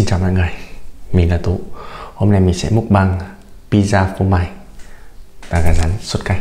Xin chào mọi người, mình là Tú. Hôm nay mình sẽ múc băng pizza phô mai và gà rán sốt cay.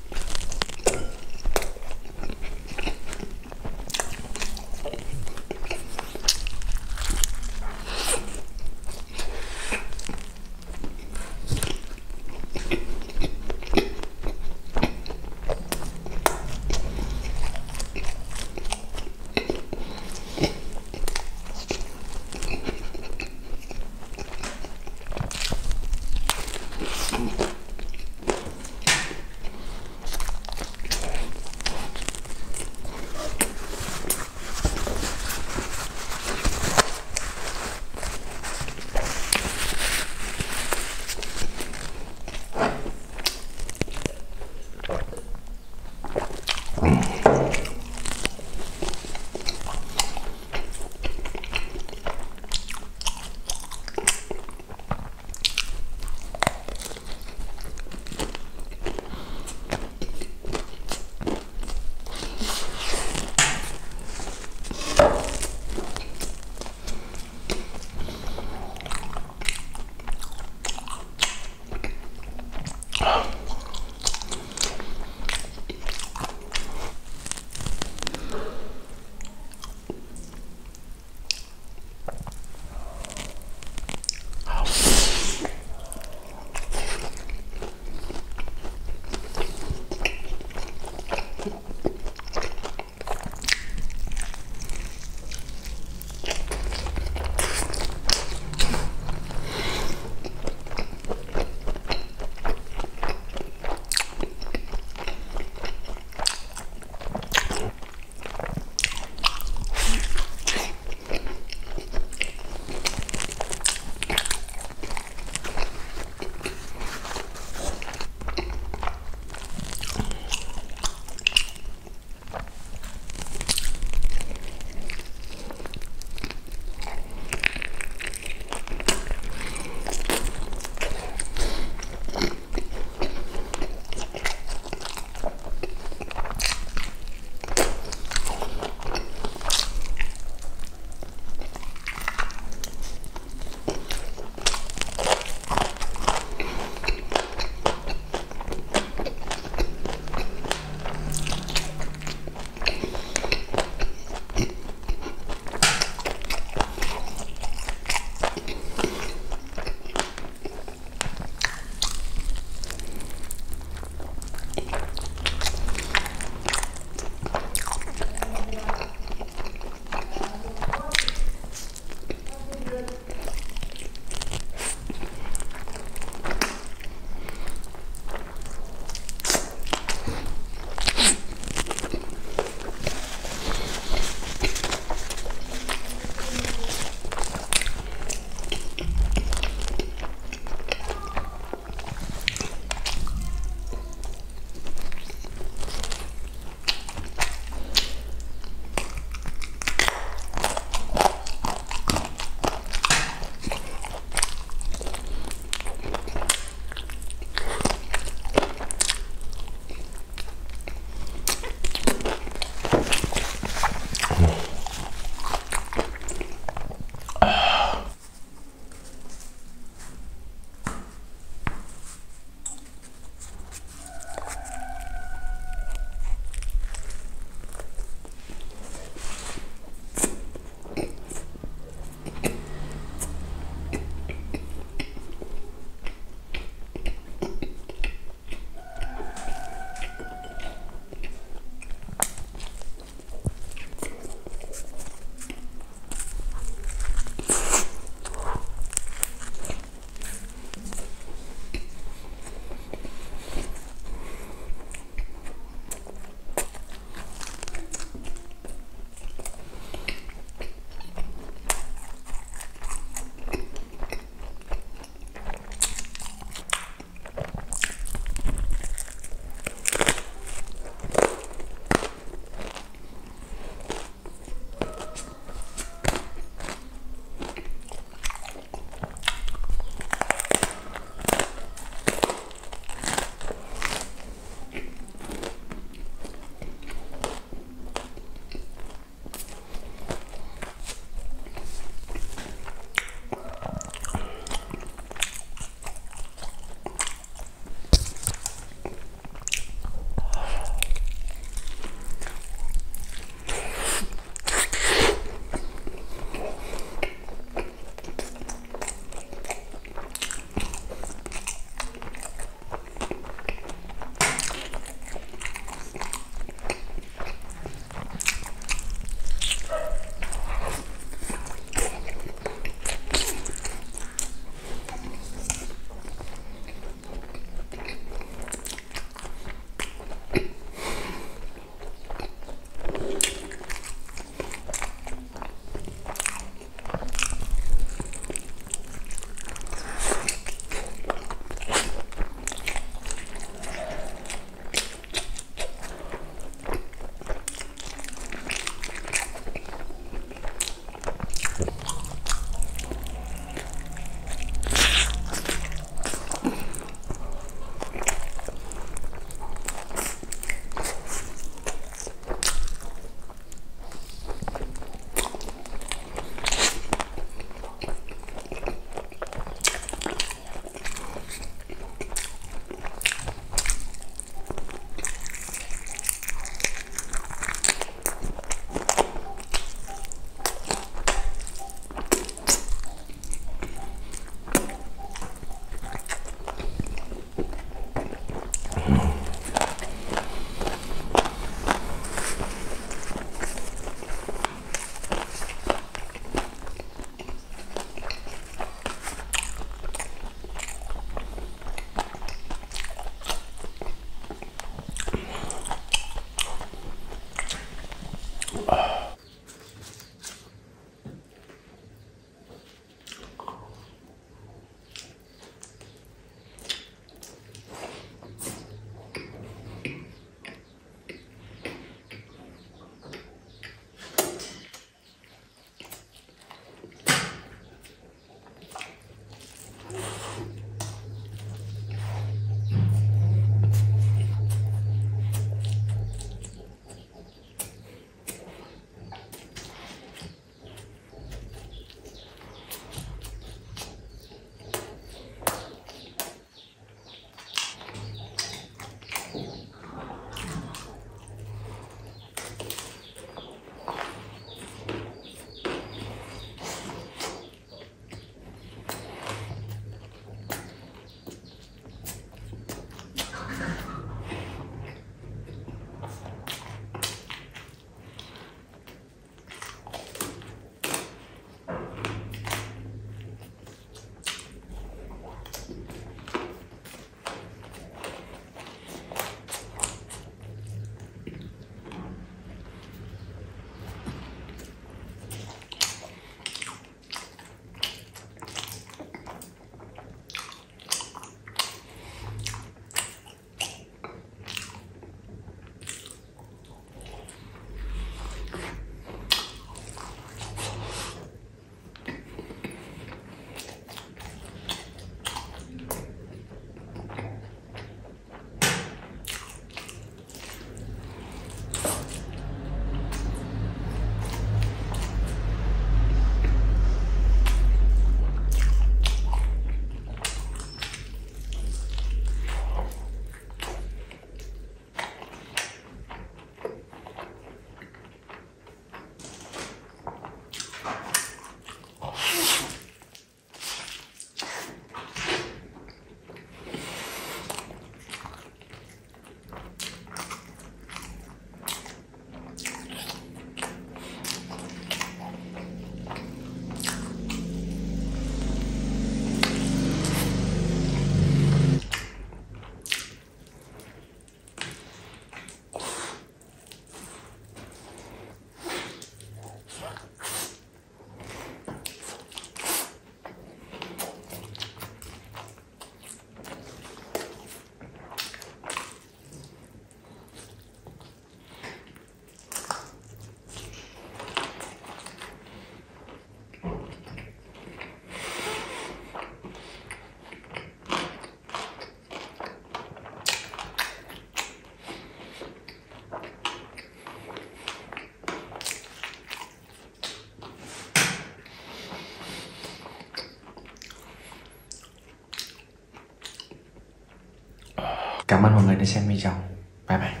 那先眯讲拜拜。